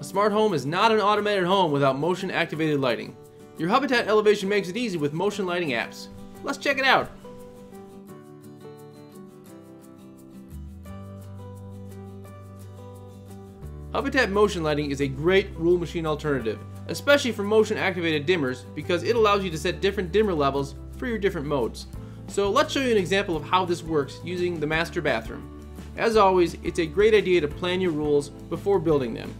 A smart home is not an automated home without motion activated lighting. Your Hubitat Elevation makes it easy with motion lighting apps. Let's check it out. Hubitat Motion Lighting is a great rule machine alternative, especially for motion activated dimmers because it allows you to set different dimmer levels for your different modes. So let's show you an example of how this works using the master bathroom. As always, it's a great idea to plan your rules before building them.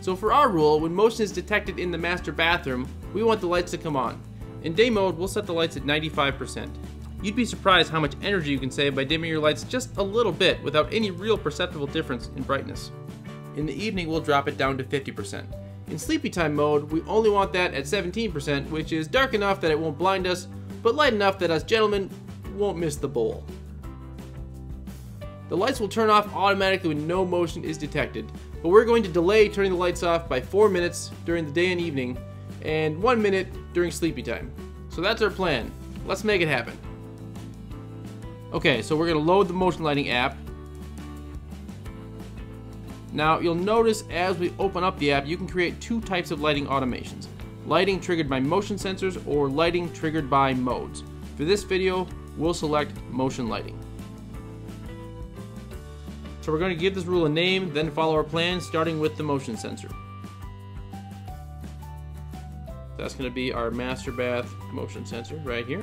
So for our rule, when motion is detected in the master bathroom, we want the lights to come on. In day mode, we'll set the lights at 95%. You'd be surprised how much energy you can save by dimming your lights just a little bit without any real perceptible difference in brightness. In the evening, we'll drop it down to 50%. In sleepy time mode, we only want that at 17%, which is dark enough that it won't blind us, but light enough that us gentlemen won't miss the bowl. The lights will turn off automatically when no motion is detected, but we're going to delay turning the lights off by 4 minutes during the day and evening, and 1 minute during sleepy time. So that's our plan. Let's make it happen. Okay, so we're going to load the motion lighting app. Now, you'll notice as we open up the app, you can create two types of lighting automations. Lighting triggered by motion sensors or lighting triggered by modes. For this video, we'll select motion lighting. So we're going to give this rule a name, then follow our plan, starting with the motion sensor. That's going to be our master bath motion sensor right here.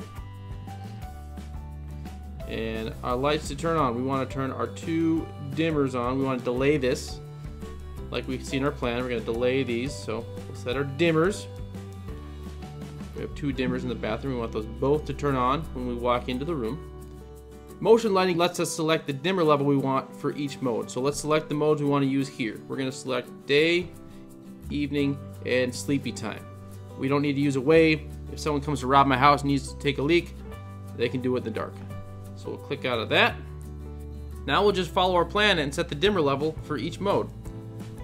And our lights to turn on, we want to turn our two dimmers on. We want to delay this, like we see in our plan. We're going to delay these, so we'll set our dimmers. We have two dimmers in the bathroom. We want those both to turn on when we walk into the room. Motion lighting lets us select the dimmer level we want for each mode. So let's select the modes we want to use here. We're going to select day, evening, and sleepy time. We don't need to use a wave. If someone comes to rob my house and needs to take a leak, they can do it in the dark. So we'll click out of that. Now we'll just follow our plan and set the dimmer level for each mode.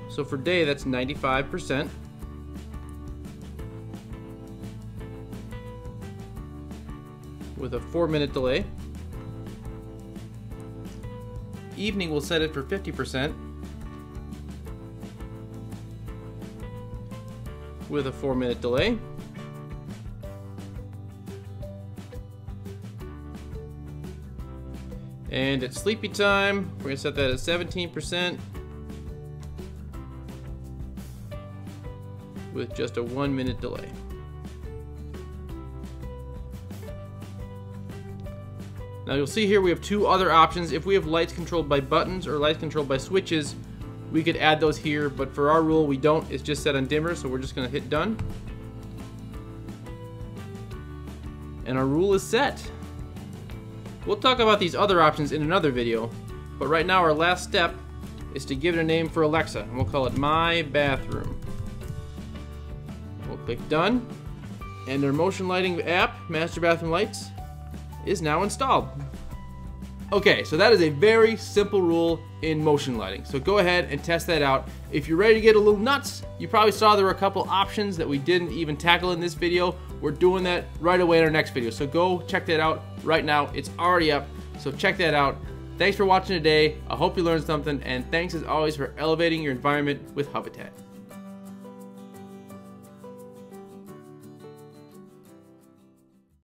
So for day, that's 95%. With a four minute delay. Evening, we'll set it for 50%. With a four minute delay. And at sleepy time, we're gonna set that at 17% with just a one minute delay. Now you'll see here we have two other options. If we have lights controlled by buttons or lights controlled by switches, we could add those here, but for our rule we don't. It's just set on dimmer, so we're just gonna hit done. And our rule is set. We'll talk about these other options in another video, but right now our last step is to give it a name for Alexa, and we'll call it My Bathroom. We'll click Done, and our motion lighting app, Master Bathroom Lights, is now installed. Okay, so that is a very simple rule in motion lighting. So go ahead and test that out. If you're ready to get a little nuts, you probably saw there were a couple options that we didn't even tackle in this video. We're doing that right away in our next video. So go check that out right now. It's already up, so check that out. Thanks for watching today. I hope you learned something, and thanks as always for elevating your environment with Hubitat.